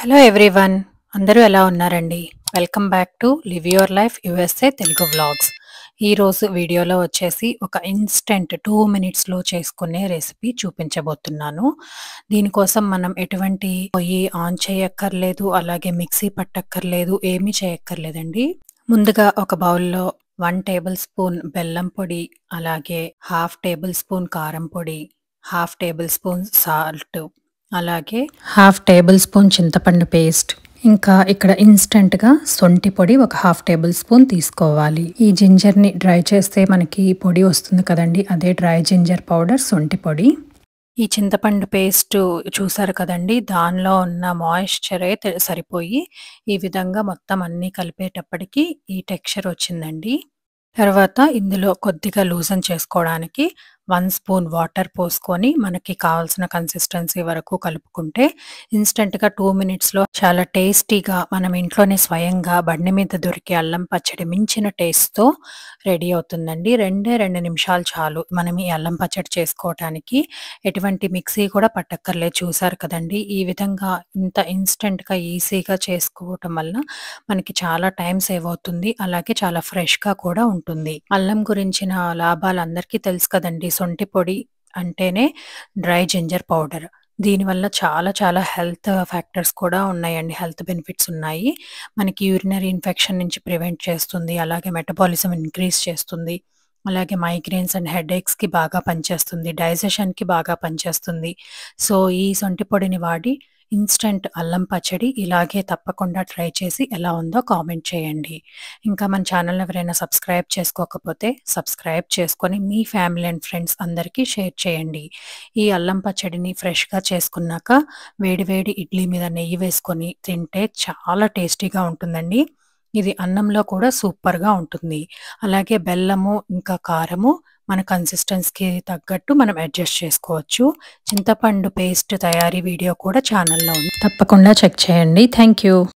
Hello everyone అందరూ ఎలా ఉన్నారండి? Welcome back to live your life USA Telugu vlogs ఈరోజు వీడియోలో వచ్చేసి ఒక ఇన్స్టెంట్ టూ మినిట్స్లో చేసుకునే రెసిపీ చూపించబోతున్నాను. దీనికోసం మనం ఎటువంటి పొయ్యి ఆన్ చేయక్కర్లేదు అలాగే మిక్సీ పట్టక్కర్లేదు ఏమీ చేయక్కర్లేదండి. ముందుగా ఒక బౌల్లో వన్ టేబుల్ స్పూన్ బెల్లం పొడి అలాగే హాఫ్ టేబుల్ స్పూన్ కారం పొడి హాఫ్ టేబుల్ స్పూన్ సాల్ట్ అలాగే హాఫ్ టేబుల్ స్పూన్ చింతపండు పేస్ట్. ఇంకా ఇక్కడ ఇన్స్టెంట్గా సొంటి పొడి ఒక హాఫ్ టేబుల్ స్పూన్ తీసుకోవాలి. ఈ జింజర్ని డ్రై చేస్తే మనకి పొడి వస్తుంది కదండి అదే డ్రై జింజర్ పౌడర్ సొంటి పొడి. ఈ చింతపండు పేస్ట్ చూసారు కదండి దానిలో ఉన్న మాయిశ్చరే సరిపోయి ఈ విధంగా మొత్తం అన్నీ కలిపేటప్పటికి ఈ టెక్స్చర్ వచ్చిందండి. తర్వాత ఇందులో కొద్దిగా లూజన్ చేసుకోవడానికి వన్ స్పూన్ వాటర్ పోసుకొని మనకి కావాల్సిన కన్సిస్టెన్సీ వరకు కలుపుకుంటే ఇన్స్టెంట్గా టూ మినిట్స్లో చాలా టేస్టీగా మనం ఇంట్లోనే స్వయంగా బండి మీద దొరికే అల్లం పచ్చడి మించిన టేస్ట్తో రెడీ అవుతుందండి. రెండే రెండు నిమిషాలు చాలు మనం ఈ అల్లం పచ్చడి చేసుకోవటానికి. ఎటువంటి మిక్సీ కూడా పట్టక్కర్లేదు. చూసారు కదండి ఈ విధంగా ఇంత ఇన్స్టెంట్గా ఈజీగా చేసుకోవటం వల్ల మనకి చాలా టైం సేవ్ అవుతుంది. అలాగే చాలా ఫ్రెష్గా కూడా ఉంటుంది. అల్లం గురించిన లాభాలు అందరికీ తెలుసు కదండి. సొంటి పొడి అంటేనే డ్రై జింజర్ పౌడర్. దీనివల్ల చాలా చాలా హెల్త్ ఫ్యాక్టర్స్ కూడా ఉన్నాయండి. హెల్త్ బెనిఫిట్స్ ఉన్నాయి. మనకి యూరినరీ ఇన్ఫెక్షన్ నుంచి ప్రివెంట్ చేస్తుంది. అలాగే మెటబాలిజం ఇంక్రీజ్ చేస్తుంది. అలాగే మైగ్రేన్స్ అండ్ హెడేక్స్కి బాగా పనిచేస్తుంది. డైజెషన్కి బాగా పనిచేస్తుంది. సో ఈ సొంటి పొడిని వాడి ఇన్స్టెంట్ అల్లం పచ్చడి ఇలాగే తప్పకుండా ట్రై చేసి ఎలా ఉందో కామెంట్ చేయండి. ఇంకా మన ఛానల్ ఎవరైనా సబ్స్క్రైబ్ చేసుకోకపోతే సబ్స్క్రైబ్ చేసుకొని మీ ఫ్యామిలీ అండ్ ఫ్రెండ్స్ అందరికీ షేర్ చేయండి. ఈ అల్లం పచ్చడిని ఫ్రెష్గా చేసుకున్నాక వేడివేడి ఇడ్లీ మీద నెయ్యి వేసుకొని తింటే చాలా టేస్టీగా ఉంటుందండి. ఇది అన్నంలో కూడా సూపర్గా ఉంటుంది. అలాగే బెల్లము ఇంకా కారము మన కన్సిస్టెన్స్కి తగ్గట్టు మనం అడ్జస్ట్ చేసుకోవచ్చు. చింతపండు పేస్ట్ తయారీ వీడియో కూడా ఛానల్లో ఉంది. తప్పకుండా చెక్ చేయండి. Thank you